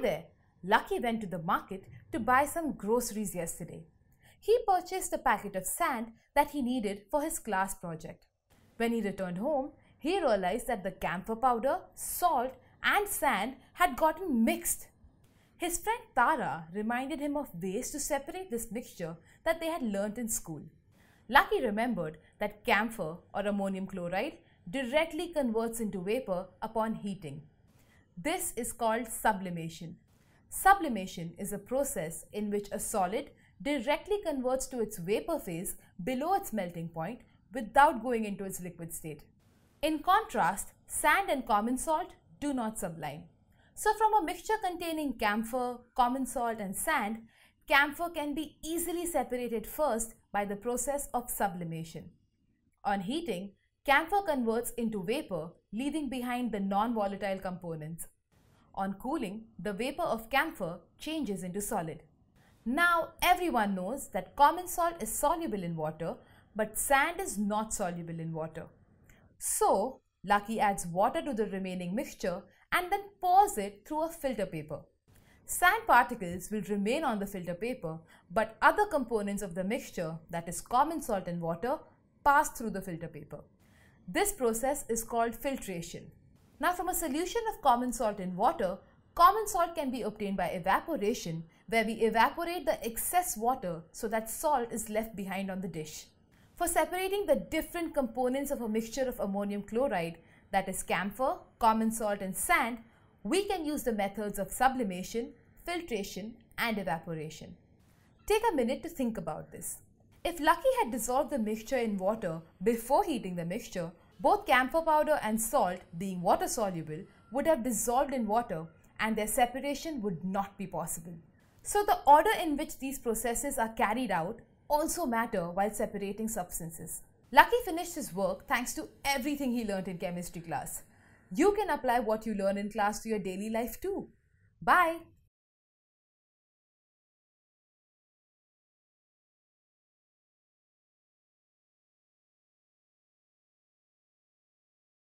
There! Lucky went to the market to buy some groceries yesterday. He purchased a packet of sand that he needed for his class project. When he returned home, he realized that the camphor powder, salt, and sand had gotten mixed. His friend Tara reminded him of ways to separate this mixture that they had learnt in school. Lucky remembered that camphor or ammonium chloride directly converts into vapor upon heating. This is called sublimation. Sublimation is a process in which a solid directly converts to its vapor phase below its melting point without going into its liquid state. In contrast, sand and common salt do not sublime. So from a mixture containing camphor, common salt and sand, camphor can be easily separated first by the process of sublimation. On heating, camphor converts into vapor, leaving behind the non-volatile components. On cooling, the vapor of camphor changes into solid. Now everyone knows that common salt is soluble in water, but sand is not soluble in water. So, Lucky adds water to the remaining mixture and then pours it through a filter paper. Sand particles will remain on the filter paper, but other components of the mixture, that is common salt and water, pass through the filter paper. This process is called filtration. Now from a solution of common salt in water, common salt can be obtained by evaporation where we evaporate the excess water so that salt is left behind on the dish. For separating the different components of a mixture of ammonium chloride, that is camphor, common salt and sand, we can use the methods of sublimation, filtration and evaporation. Take a minute to think about this. If Lucky had dissolved the mixture in water before heating the mixture, both camphor powder and salt, being water soluble, would have dissolved in water and their separation would not be possible. So the order in which these processes are carried out also matter while separating substances. Lucky finished his work thanks to everything he learned in chemistry class. You can apply what you learn in class to your daily life too. Bye!